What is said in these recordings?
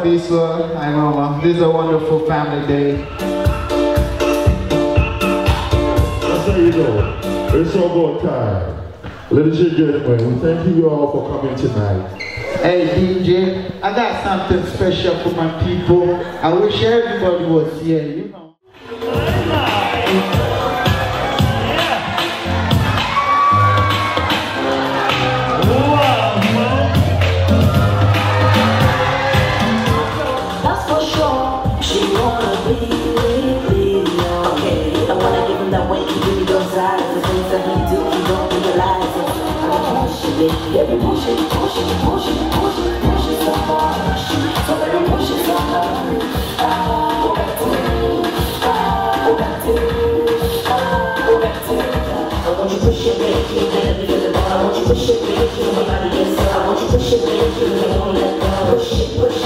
Summer Diesel. Hi, Mama. This is a wonderful family day. That's how you know. It's all going time. Ladies and gentlemen, we thank you all for coming tonight. Hey DJ, I got something special for my people. I wish everybody was here, you know. Things that he do, he don't realize it. I don't push it, baby. Every push it, push it, push it, push it, push it so much. So every push it so much. Ah, go back to me. Ah, go back to me. Ah, go back to me. I want you to push it, baby. You gotta be the ball. I want you to push it, baby. You know my body is so. I want you to push it, baby. You know won't let go. Push it, push it,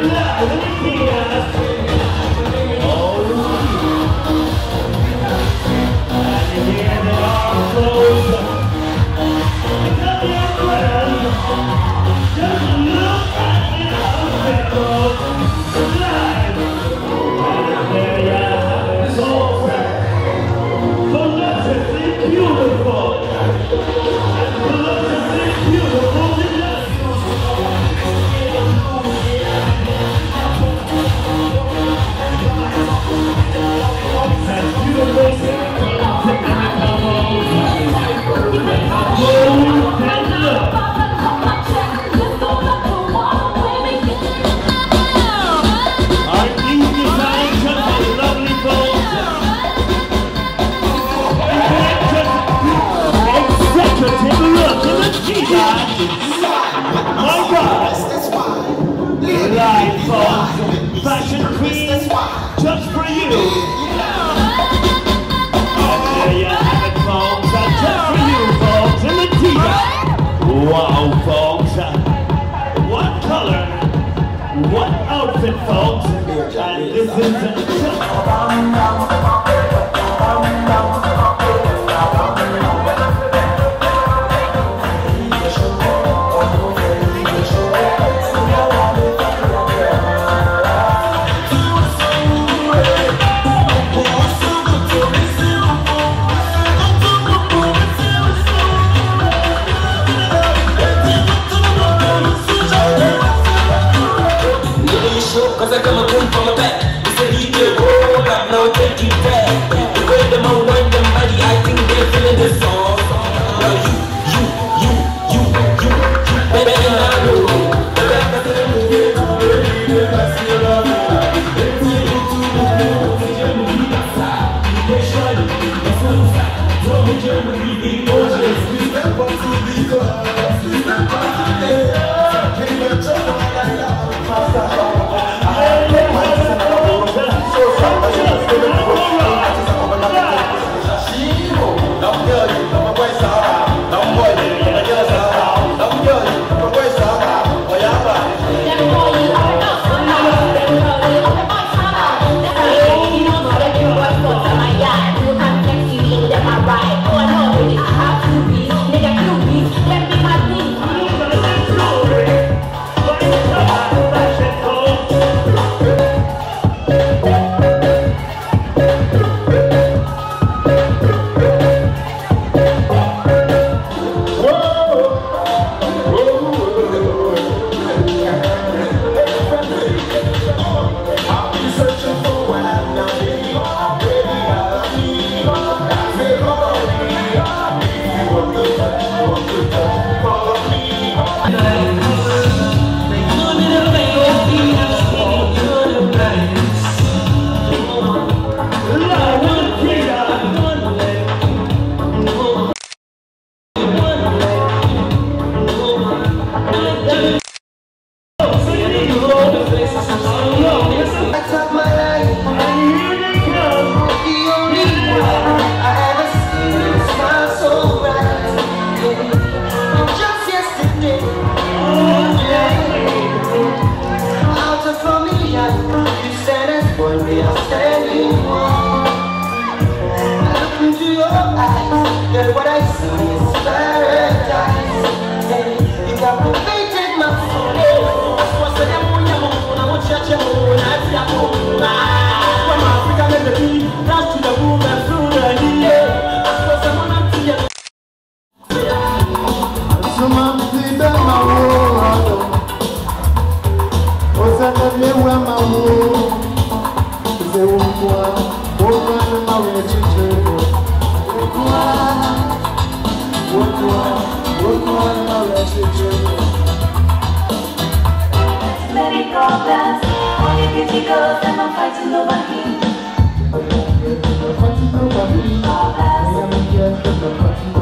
queen. Let me my 아! problems. Only beauty girls and I'm fighting nobody. Problems.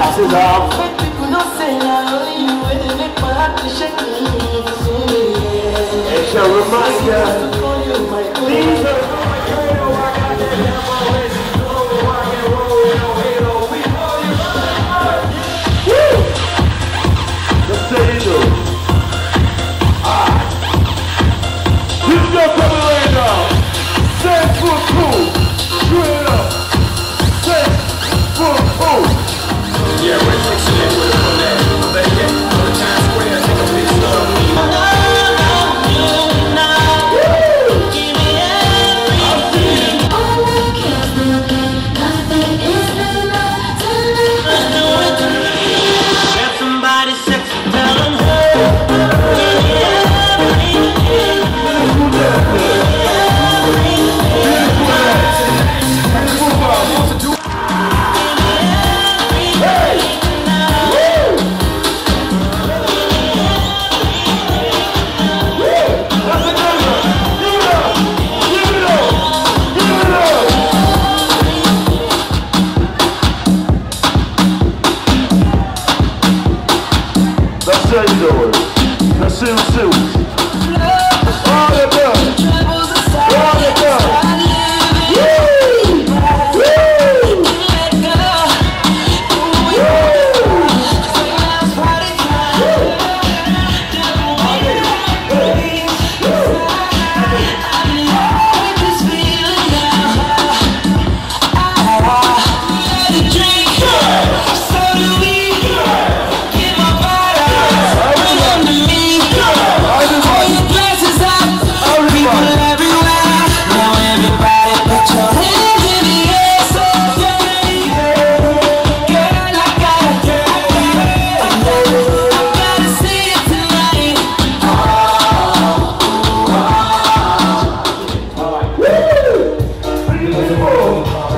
glasses. It's a reminder. vendors, soon.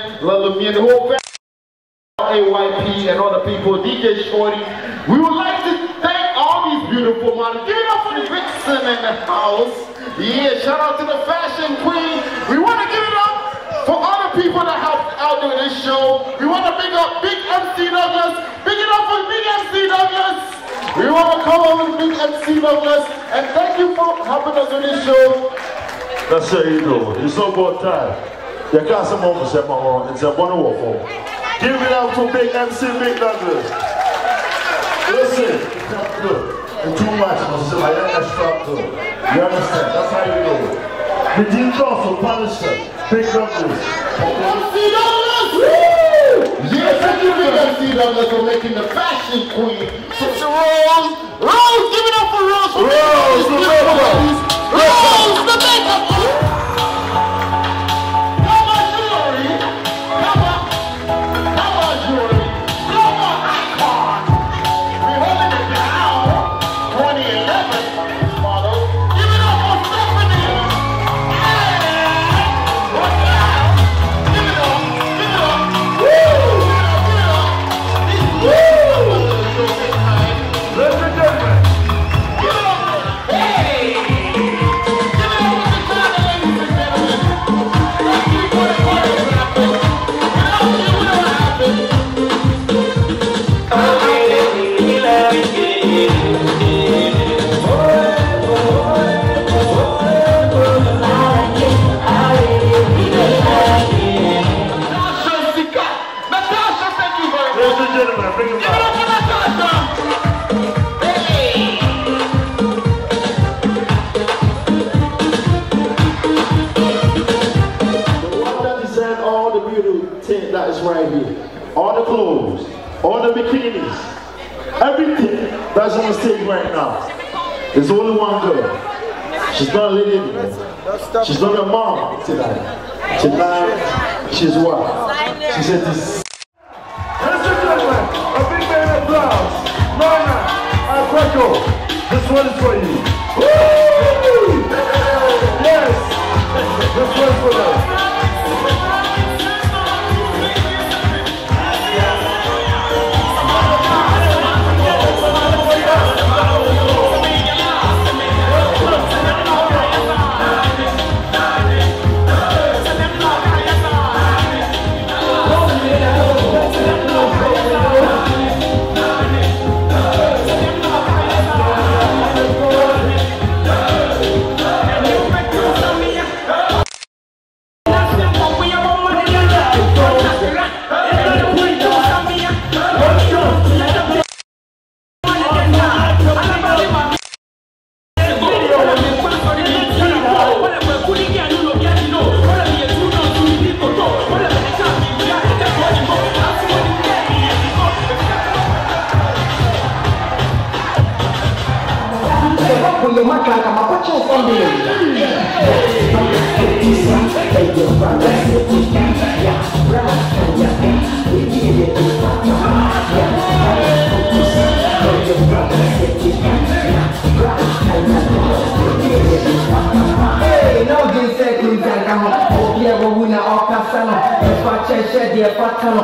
man, me and the whole family, AYP and all the people, DJ Shorty. We would like to thank all these beautiful models. Give it up for Dixon in the house. Yeah, shout out to the fashion queen. We want to give it up for all the people that helped out doing this show. We want to big up Big MC Douglas. Big it up for Big MC Douglas. We want to come up with Big MC Douglas and thank you for helping us on this show. That's how you do. It's about time. You can't say more for say more. It's a one for. Give it up to Big MC Big Douglas. Listen, not good. Too much. I'm saying I am extra good. You understand? That's how you do it. The Dean Crawford, Punisher, Big Douglas. MC Douglas! Yeah, thank you, Big MC Douglas, for making the fashion queen. Sister Rose. Rose, give it up for Rose. for making all Rose, the makeup. Rose, the makeup. The bikinis, everything that's on stage right now. There's only one girl. She's not a lady anymore. She's not a mom tonight. Tonight, she's what? She said this. Ladies and gentlemen, a big man applause. Lorna Alfredo, this one is for you. Woo! Kwenye matraka mapacha upande n'oge ise kiri aga hụ obi ewuwu na ọkasa nọ efa cheche dị efa tanọ